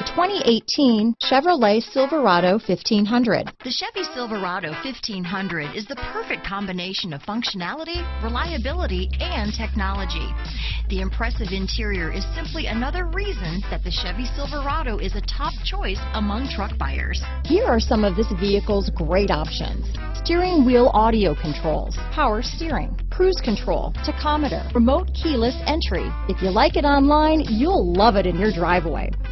The 2018 Chevrolet Silverado 1500. The Chevy Silverado 1500 is the perfect combination of functionality, reliability, and technology. The impressive interior is simply another reason that the Chevy Silverado is a top choice among truck buyers. Here are some of this vehicle's great options. Steering wheel audio controls, power steering, cruise control, tachometer, remote keyless entry. If you like it online, you'll love it in your driveway.